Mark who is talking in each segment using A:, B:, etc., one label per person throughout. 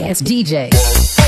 A: ass DJ.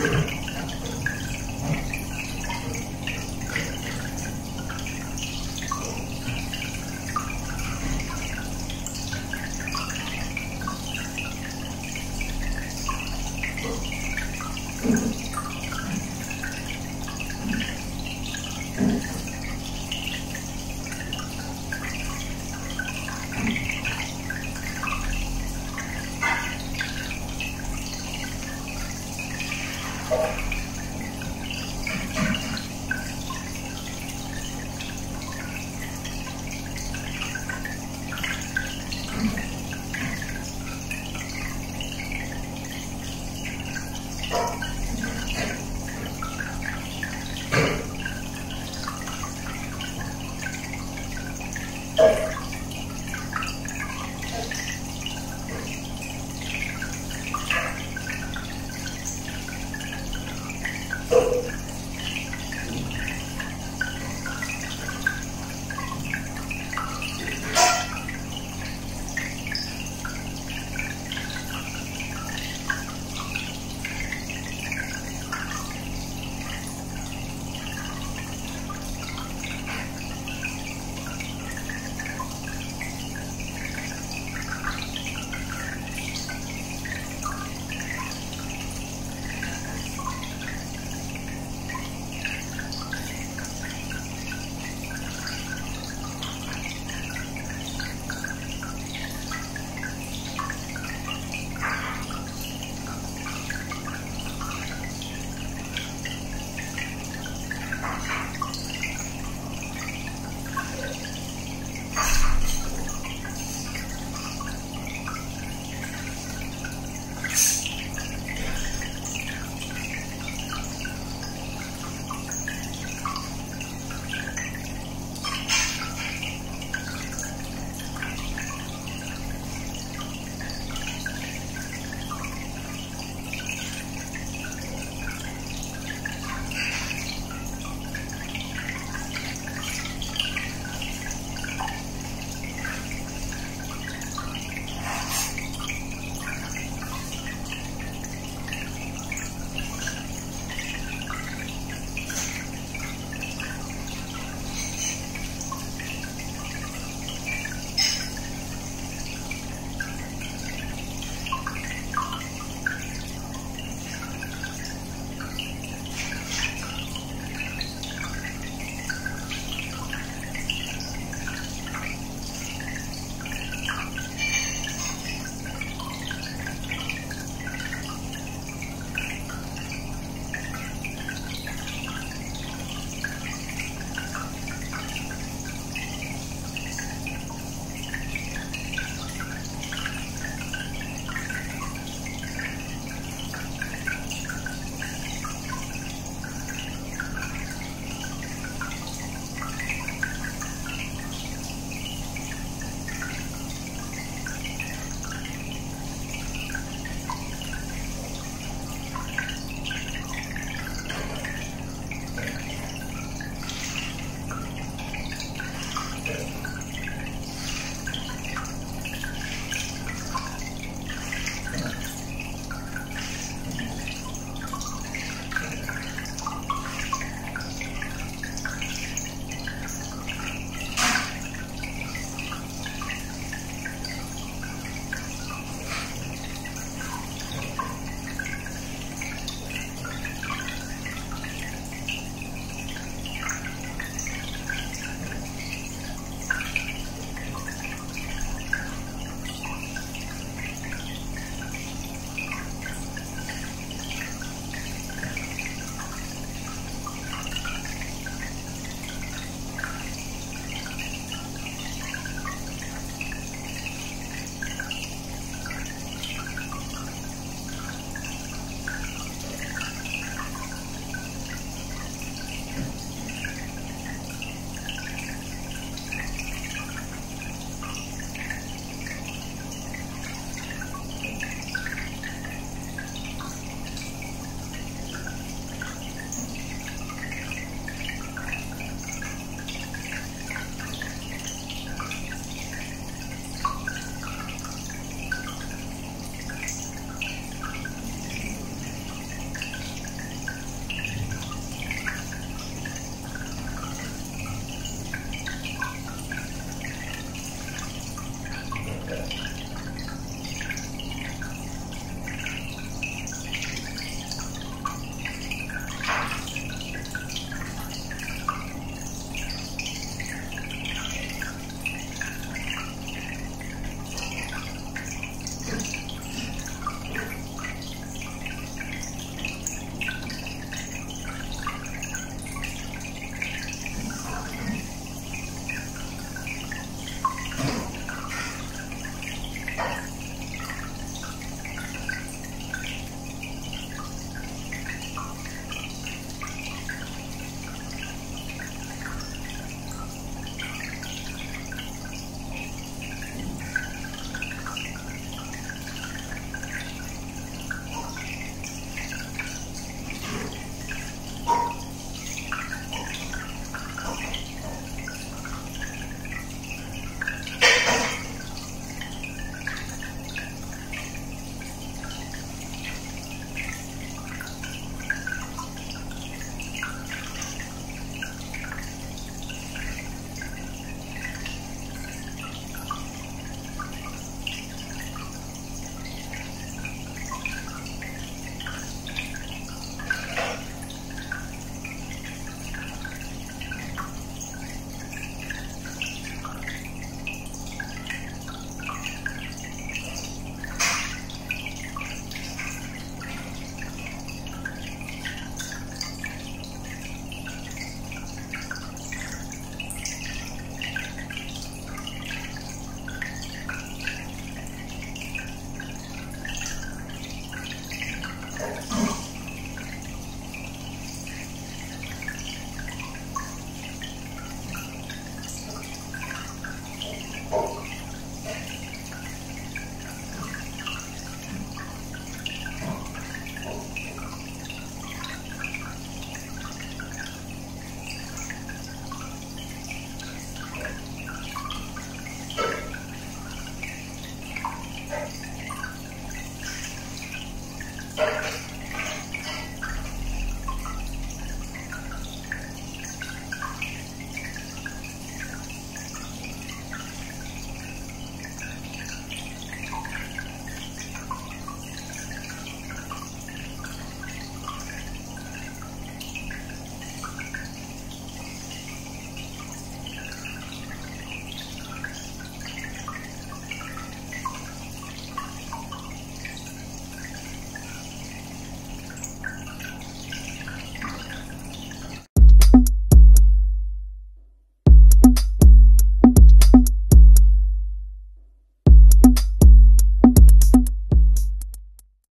A: Yeah.